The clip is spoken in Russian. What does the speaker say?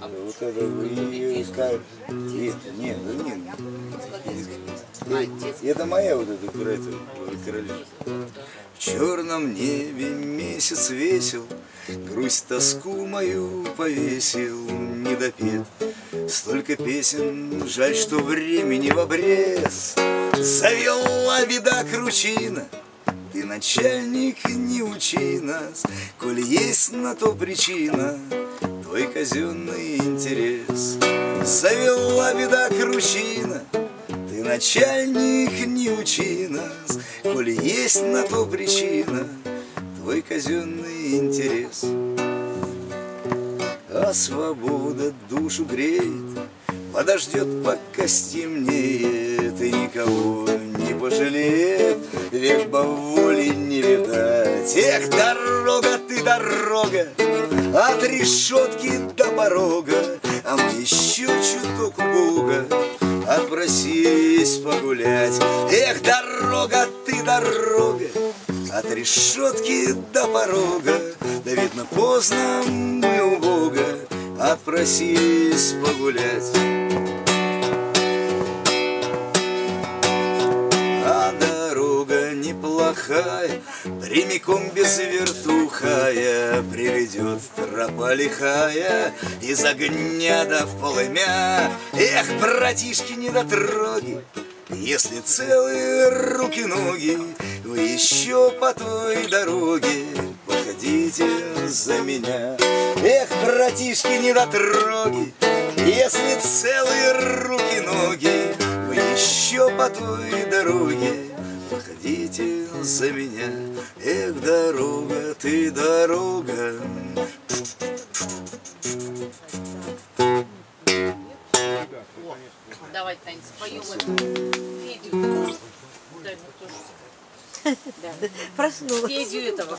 Вот это и, ка- и- не, ну не, и- это моя вот эта королева. В черном небе месяц весел, Грусть, тоску мою повесил, недопет. Столько песен, жаль, что времени в обрез. Завела беда кручина, ты, начальник, не учи нас, Коль есть на то причина, Твой казенный интерес. Завела беда кручина, Ты, начальник, не учи нас, Коль есть на то причина, Твой казенный интерес. А свобода душу греет, Подождет, пока стемнеет, И никого не пожалеет, Век бы воли не видать. Эх, дорога ты, дорога, От решетки до порога, А мы еще чуток у Бога Отпросились погулять. Эх, дорога ты, дорога, От решетки до порога, Да видно поздно мы у Бога Отпросились погулять. Неплохая, Прямиком без вертухая, Приведет тропа лихая Из огня до полымя. Эх, братишки недотроги, Если целые руки-ноги, Вы еще по той дороге Походите за меня. Эх, братишки недотроги, Если целые руки-ноги, Вы еще по той дороге Походите за меня. Эх, дорога, ты дорога, Давай, Тань, споем это. Федю. Дай мне тоже. Да. Проснулась. Федю этого.